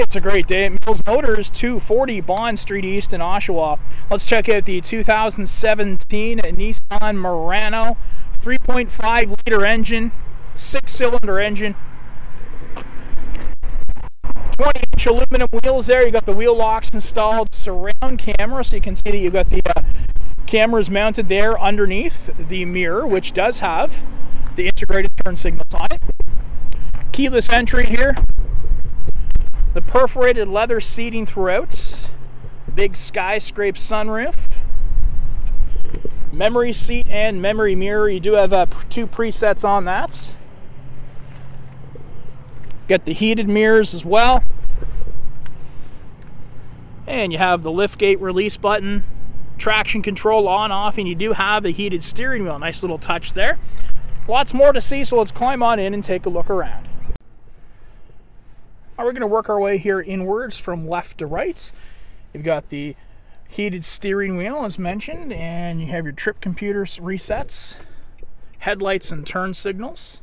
It's a great day at Mills Motors, 240 Bond Street East in Oshawa. Let's check out the 2017 Nissan Murano 3.5 liter engine, six cylinder engine. 20 inch aluminum wheels there. You got the wheel locks installed, surround camera, so you can see that you've got the uh, cameras mounted there underneath the mirror, which does have the integrated turn signals on it. Keyless entry here, the perforated leather seating throughout. Big skyscrape sunroof. Memory seat and memory mirror. You do have uh, two presets on that. Get the heated mirrors as well. And you have the liftgate release button, traction control on off, and you do have a heated steering wheel. Nice little touch there. Lots more to see, so let's climb on in and take a look around. Right, we're going to work our way here inwards from left to right. You've got the heated steering wheel as mentioned and you have your trip computer resets, headlights and turn signals,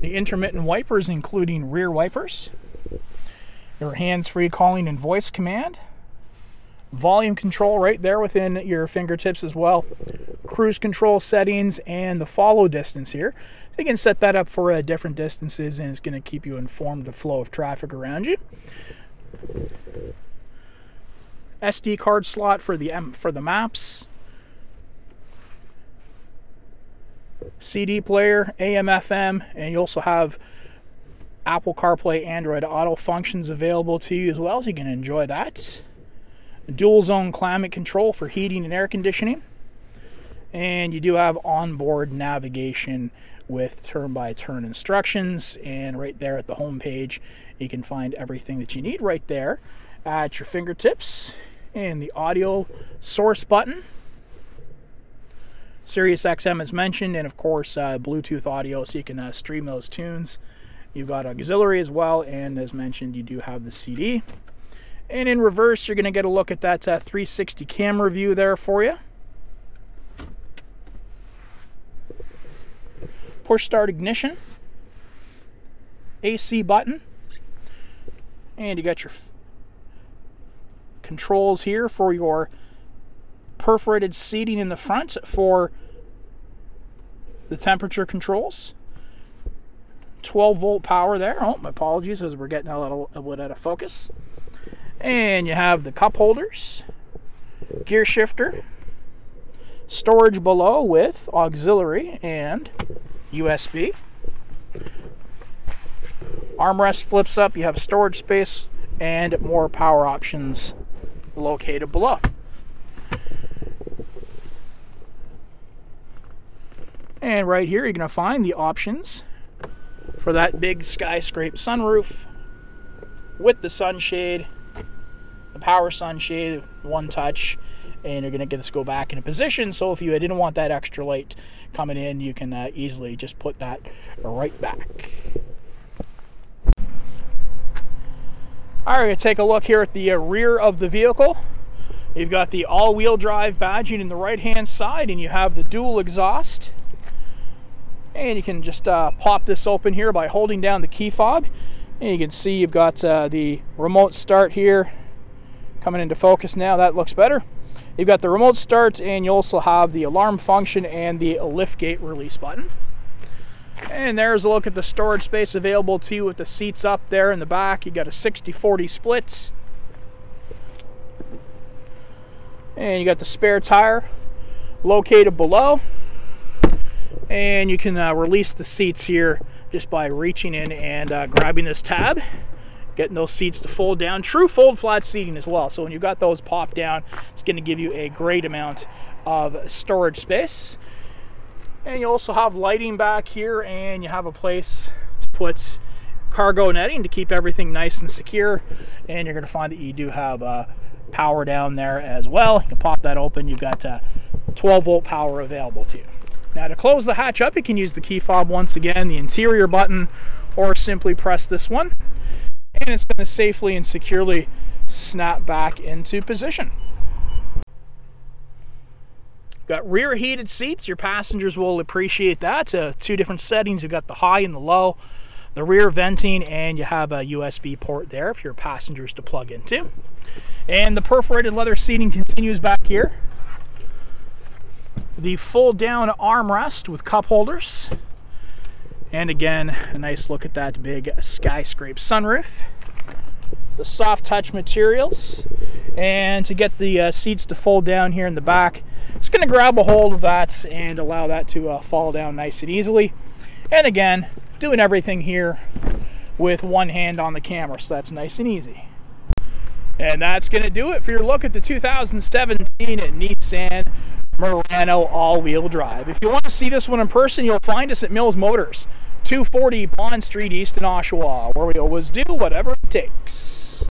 the intermittent wipers including rear wipers, your hands-free calling and voice command, volume control right there within your fingertips as well, cruise control settings, and the follow distance here. So you can set that up for uh, different distances and it's going to keep you informed of the flow of traffic around you. SD card slot for the M for the maps. CD player, AM FM, and you also have Apple CarPlay, Android Auto functions available to you as well, so you can enjoy that dual zone climate control for heating and air conditioning. And you do have onboard navigation with turn by turn instructions. And right there at the home page, you can find everything that you need right there at your fingertips. And the audio source button. Sirius XM is mentioned, and of course, uh, Bluetooth audio so you can uh, stream those tunes. You've got auxiliary as well, and as mentioned, you do have the CD. And in reverse, you're going to get a look at that uh, 360 camera view there for you. Start ignition. AC button. And you got your controls here for your perforated seating in the front for the temperature controls. 12 volt power there. Oh, my apologies as we're getting a little a bit out of focus. And you have the cup holders, gear shifter, storage below with auxiliary and USB. Armrest flips up, you have storage space and more power options located below. And right here you're going to find the options for that big skyscrape sunroof with the sunshade the power sunshade, one touch, and you're going to get this go back in a position. So if you didn't want that extra light coming in, you can uh, easily just put that right back. All right, we're take a look here at the uh, rear of the vehicle. You've got the all-wheel drive badging in the right-hand side, and you have the dual exhaust. And you can just uh, pop this open here by holding down the key fob. And you can see you've got uh, the remote start here coming into focus now. That looks better. You've got the remote start and you also have the alarm function and the lift gate release button. And there's a look at the storage space available to you with the seats up there in the back. You got a 60-40 split. And you got the spare tire located below. And you can uh, release the seats here just by reaching in and uh, grabbing this tab getting those seats to fold down. True fold flat seating as well. So when you've got those popped down, it's going to give you a great amount of storage space. And you also have lighting back here and you have a place to put cargo netting to keep everything nice and secure. And you're going to find that you do have uh, power down there as well. You can pop that open. You've got uh, 12 volt power available to you. Now to close the hatch up, you can use the key fob once again, the interior button, or simply press this one and it's going to safely and securely snap back into position. Got rear heated seats. Your passengers will appreciate that. Uh, two different settings. You've got the high and the low. the rear venting and you have a USB port there if your passengers to plug into. And the perforated leather seating continues back here. The full down armrest with cup holders. And again, a nice look at that big skyscrape sunroof. The soft touch materials. And to get the uh, seats to fold down here in the back, it's to grab a hold of that and allow that to uh, fall down nice and easily. And again, doing everything here with one hand on the camera, so that's nice and easy. And that's going to do it for your look at the 2017 Nissan Murano all-wheel drive. If you want to see this one in person, you'll find us at Mills Motors, 240 Bond Street East in Oshawa, where we always do whatever it takes.